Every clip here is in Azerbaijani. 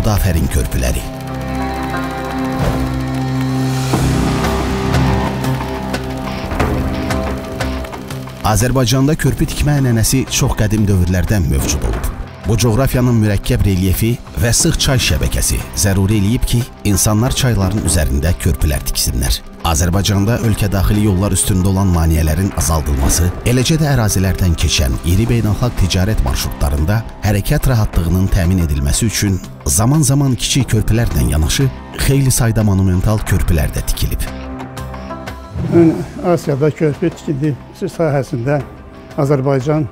Xudafərin körpüləri. Azərbaycanda körpü tikmə ənənəsi çox qədim dövrlərdən mövcud olub. Bu coğrafiyanın mürəkkəb relyefi və sıx çay şəbəkəsi zəruri eləyib ki, insanlar çayların üzərində körpülər tiksinlər. Azərbaycanda ölkə daxili yollar üstündə olan maneələrin azaldılması, eləcə də ərazilərdən keçən iri beynəlxalq ticarət marşrutlarında hərəkət rahatlığının təmin edilməsi üçün zaman-zaman kiçik körpülərlə yanaşı xeyli sayda monumental körpülər də tikilib. Ön Asiyada körpü tikintisi sahəsində Azərbaycan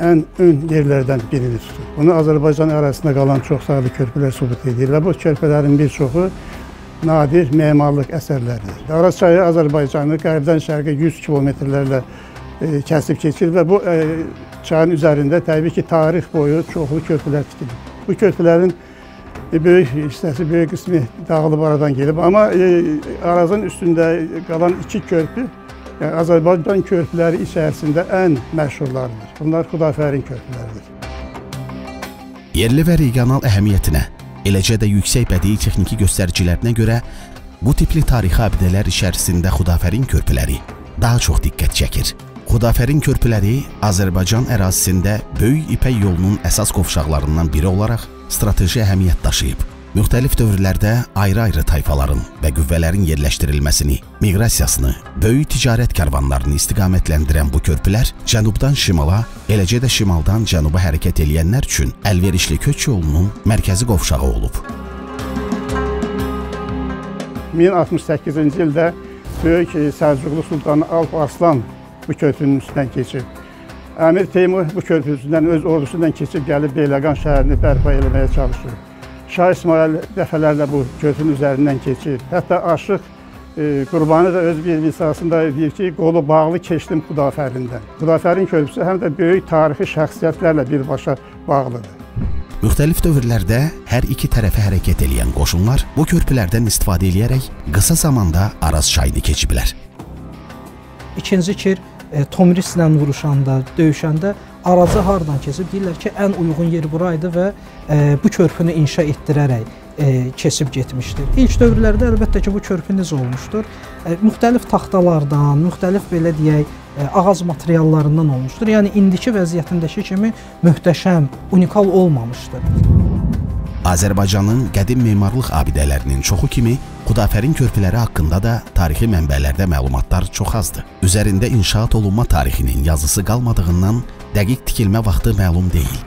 ən ön yerlərdən birini tutur. Bunu Azərbaycan ərazisində qalan çox saylı körpülər sübut edir və bu körpülərin bir çoxu nadir memarlıq əsərləridir. Araz çayı Azərbaycanı qərbdən şərqə 100 kilometrlərlə e, kəsib keçir və bu e, çayın üzərində təbii ki, tarix boyu çoxlu körpülər tikilir. Bu körpülərin e, böyük hissəsi, böyük qismi dağılıb aradan gelib, amma Arazın üstündə qalan iki körpü yəni Azərbaycan körpüləri içərisində ən məşhurlarıdır. Bunlar Xudafərin körpüləridir. Yerli və regional əhəmiyyətinə eləcə də yüksək bədii texniki göstəricilərinə görə bu tipli tarixi abidələr içərisində Xudafərin körpüləri daha çox diqqət çəkir. Xudafərin körpüləri Azərbaycan ərazisində Böyük İpək yolunun əsas qovşaqlarından biri olaraq strateji əhəmiyyət daşıyıb. Müxtəlif dövrlərdə ayrı-ayrı tayfaların və qüvvələrin yerləşdirilməsini, miqrasiyasını, böyük ticarət karvanlarını istiqamətləndirən bu körpülər cənubdan şimala, eləcə də şimaldan cənuba hərəkət eləyənlər üçün əlverişli köç yolunun mərkəzi qovşağı olub. 1068-ci ildə Böyük Səlcuqlu Sultanı Alp Arslan bu körpünün üstündən keçib. Əmir Teymur bu körpü üstündən öz ordusundan keçib gəlib Beyləqan şəhərini bərpa eləməyə çalışır. Şah İsmail dəfələrlə bu körpünün üzərindən keçir. Hətta Aşıq e, Qurbanı da öz bir visasında deyir ki, qolu bağlı keçdim Xudafərindən. Xudafərin körpüsü həm də böyük tarixi şəxsiyyətlərlə birbaşa bağlıdır. Müxtəlif dövrlərdə hər iki tərəfə hərəkət edən qoşunlar bu körpülərdən istifadə edərək qısa zamanda Araz çayını keçiblər. İkinci kir e, Tomrislə vuruşanda, döyüşəndə Arazı hardan keçib? Deyirlər ki, ən uyğun yer bura idi və e, bu körpünü inşa etdirərək e, keçib getmişdir. İlk dövrlərdə əlbəttə ki, bu körpü necə olmuşdur? E, müxtəlif taxtalardan, müxtəlif belə deyək, e, ağac materiallarından olmuşdur. Yəni indiki vəziyyətindəki kimi möhtəşəm, unikal olmamışdır. Azərbaycanın qədim memarlıq abidələrinin çoxu kimi Xudafərin körpüləri haqqında da tarixi mənbələrdə məlumatlar çox azdır. Üzərində inşaat olunma tarixinin yazısı qalmadığından dəqiq tikilmə vaxtı məlum deyil.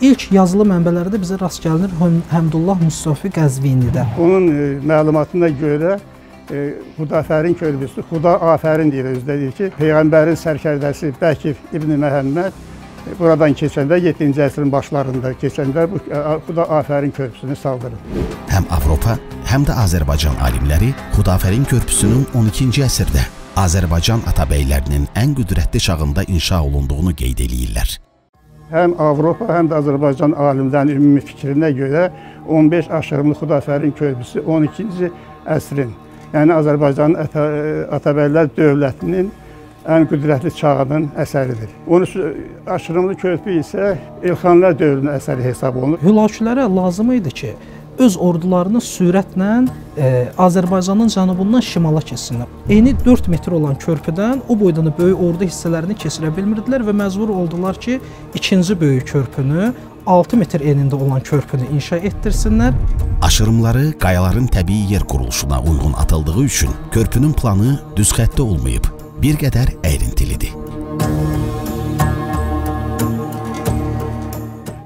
İlk yazılı mənbələrdə bizə rast gəlinir Həmdullah Mustafi Qəzvinidə. Onun e, məlumatına görə e, Xudafərin körpüsü, Xuda afərin deyir özdə deyir ki, Peyğəmbərin sərkərdəsi Bəkir İbn Məhəmməd e, buradan keçəndə 7-ci əsrin başlarında keçəndə bu e, Xuda afərin körpüsünü saldırır. Həm Avropa, həm də Azərbaycan alimləri Xudafərin körpüsünün 12-ci əsrdə Azərbaycan atabəylərinin ən qüdrətli çağında inşa olunduğunu qeyd eləyirlər. Həm Avropa, həm də Azərbaycan alimlərinin ümumi fikrinə görə 15 aşırımlı Xudafərin körpüsü 12-ci əsrin, yəni Azərbaycanın ata, atabəylər dövlətinin ən qüdrətli çağının əsəridir. 13 aşırımlı körpü isə Elxanlar dövrünün əsəri hesab olunur. Hülakülərə lazım idi ki, öz ordularını sürətlə e, Azərbaycanın cənubundan şimala keçsinlər. Eni 4 metr olan körpüdən o boydan böyük ordu hissələrini keçirə bilmirdilər və məcbur oldular ki, ikinci böyük körpünü 6 metr enində olan körpünü inşa etdirsinlər. Aşırımları qayaların təbii yer quruluşuna uyğun atıldığı üçün körpünün planı düz xəttdə olmayıb, bir qədər əyrintilidir.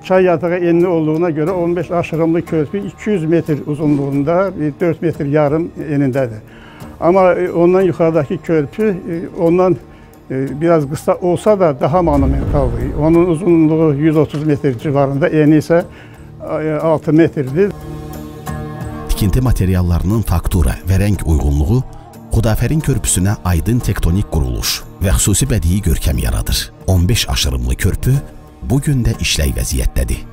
Çay yatağı enli olduğuna görə 15 aşırımlı körpü 200 metr uzunluğunda, 4 metr yarım enindədir. Amma e, ondan yuxarıdakı körpü e, ondan e, biraz qısa olsa da daha monumentaldır. Onun uzunluğu 130 metr civarında, eni isə 6 metrdir. Tikinti materiallarının faktura və rəng uyğunluğu Xudafərin körpüsünə aydın tektonik quruluş və xüsusi bədii görkəm yaradır. 15 aşırımlı körpü bu gün də işlək vəziyyətdədir.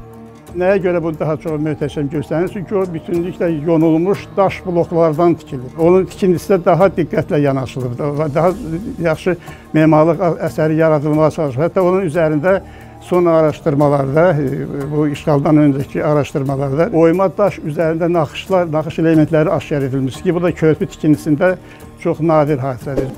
Nəyə görə bu daha çox möhtəşəm göstərir? Çünki o bütünlüklə yonulmuş daş bloklardan tikilir. Onun tikintisi də daha diqqətlə yanaşılır. Daha yaxşı memarlıq əsəri yaradılmağa çalışılır. Hətta onun üzərində son araşdırmalarda, e, bu işğaldan öncəki araşdırmalarda oyma daş üzərində naxışlar, naxış elementləri aşkar edilmiş ki, bu da körpü tikintisində çox nadir hadisədir.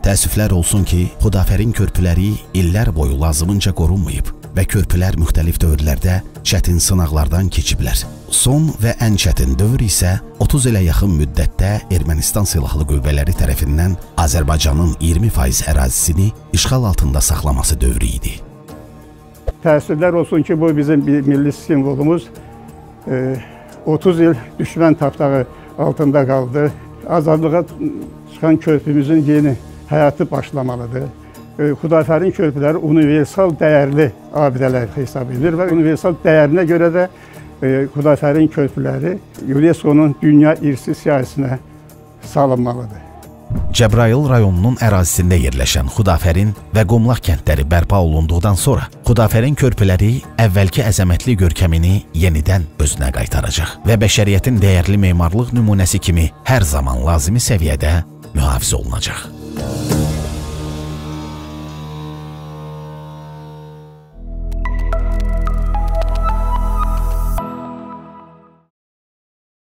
Təəssüflər olsun ki, Xudafərin körpüləri illər boyu lazımınca qorunmayıb və körpülər müxtəlif dövrlərdə çətin sınaqlardan keçiblər. Son və ən çətin dövr isə 30 ilə yaxın müddətdə Ermənistan silahlı qüvvələri tərəfindən Azərbaycanın 20% ərazisini işğal altında saxlaması dövrü idi. Təəssüflər olsun ki, bu bizim milli simvolumuz. E, 30 il düşmən tapdağı altında qaldı. Azadlığa çıxan körpümüzün yeni həyatı başlamalıdır. E, Xudafərin körpüləri universal dəyərli abidələr hesab edilir və universal dəyərinə görə də e, Xudafərin körpüləri UNESCO-nun dünya irsi siyahısına salınmalıdır. Cəbrayıl rayonunun ərazisində yerləşən Xudafərin və Qumlaq kəndləri bərpa olunduqdan sonra Xudafərin körpüləri əvvəlki əzəmətli görkəmini yenidən özünə qaytaracaq və bəşəriyyətin dəyərli memarlıq nümunəsi kimi hər zaman lazımi səviyyədə mühafizə olunacaq.